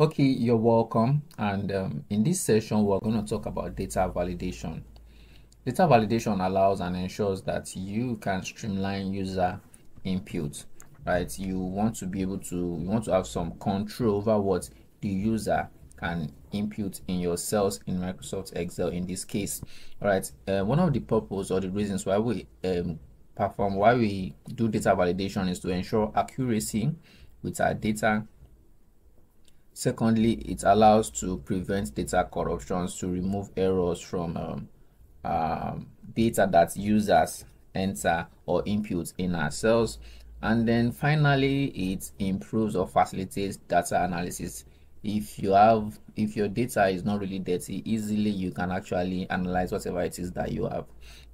Okay, you're welcome. And um, in this session, we're going to talk about data validation. Data validation allows and ensures that you can streamline user input, right? You want to be able to, you want to have some control over what the user can input in your cells in Microsoft Excel in this case. Right. Uh, one of the purpose or the reasons why we um, perform, why we do data validation is to ensure accuracy with our data Secondly, it allows to prevent data corruptions to remove errors from um, um, data that users enter or input in our cells. And then finally, it improves or facilitates data analysis. If you have, if your data is not really dirty, easily you can actually analyze whatever it is that you have.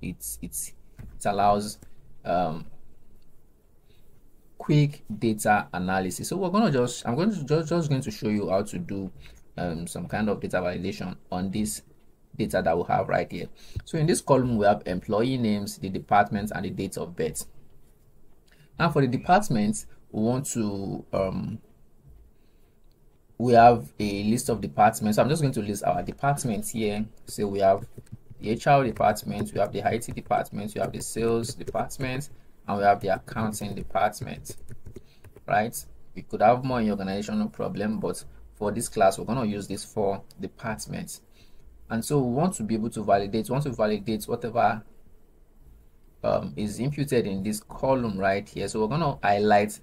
It's it's it allows um, quick data analysis. So we're going to just, I'm going to just, just going to show you how to do um, some kind of data validation on this data that we have right here. So in this column, we have employee names, the department, and the date of birth. Now for the department, we want to, um, we have a list of departments. So I'm just going to list our departments here. So we have the HR department, we have the IT department, we have the sales department, and we have the accounting department right? We could have more in your organization no problem but for this class we're going to use this for departments. And so we want to be able to validate once we validate whatever um, is imputed in this column right here. So we're going to highlight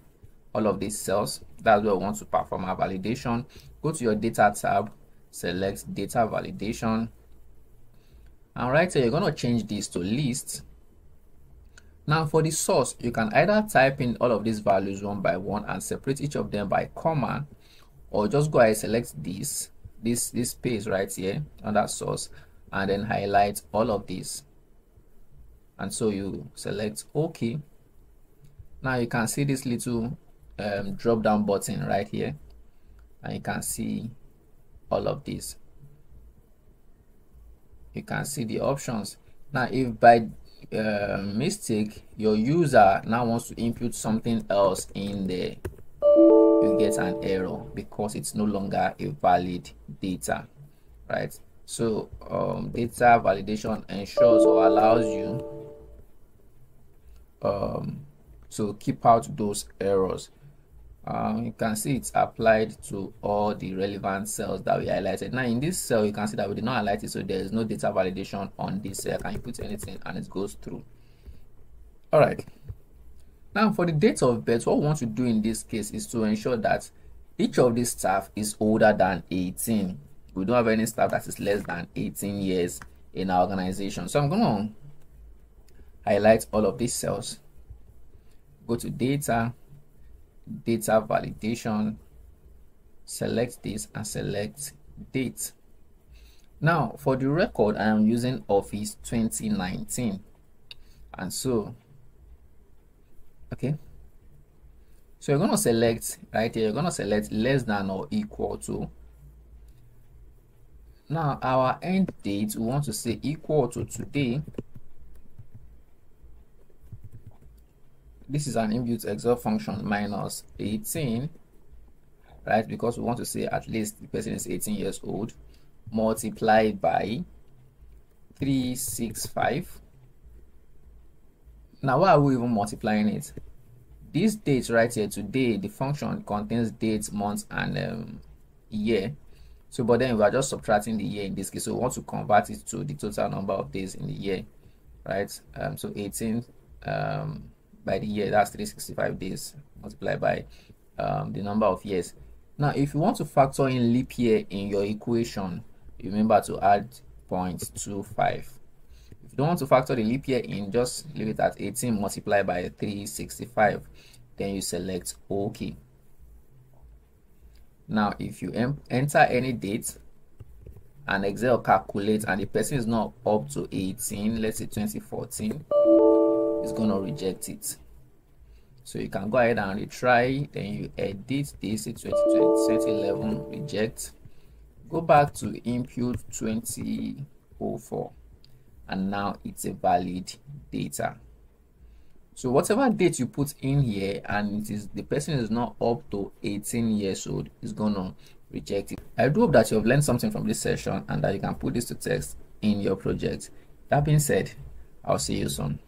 all of these cells. That's where we want to perform our validation. Go to your data tab select data validation. And right here you're going to change this to list now for the source, you can either type in all of these values one by one and separate each of them by comma, or just go ahead select this, this, this space right here under source, and then highlight all of these. And so you select OK. Now you can see this little um, drop down button right here, and you can see all of these. You can see the options. Now if by uh, mistake your user now wants to input something else in there. You get an error because it's no longer a valid data right? So um, data validation ensures or allows you um, to keep out those errors um, you can see it's applied to all the relevant cells that we highlighted. Now in this cell, you can see that we did not highlight it, so there is no data validation on this cell. Can you put anything and it goes through? All right. Now for the date of birth, what we want to do in this case is to ensure that each of these staff is older than 18. We don't have any staff that is less than 18 years in our organization. So I'm to highlight all of these cells. Go to data, data validation. Select this and select date now for the record i am using office 2019 and so okay. So you're going to select right here you're going to select less than or equal to. Now our end date we want to say equal to today this is an inbuilt excel function minus 18 right? Because we want to say at least the person is 18 years old multiplied by 365 now why are we even multiplying it? This date right here today the function contains date month and um, year. So but then we are just subtracting the year in this case. So we want to convert it to the total number of days in the year right? Um, so 18 um, by the year that's 365 days multiplied by um, the number of years. Now if you want to factor in leap year in your equation remember to add 0.25 if you don't want to factor the leap year in just leave it at 18 multiplied by 365 then you select ok now if you enter any date and excel calculate and the person is not up to 18 let's say 2014 it's to reject it so you can go ahead and retry then you edit this 2011 reject go back to input 2004 and now it's a valid data so whatever date you put in here and it is the person is not up to 18 years old is gonna reject it. I do hope that you have learned something from this session and that you can put this to text in your project. That being said, I'll see you soon.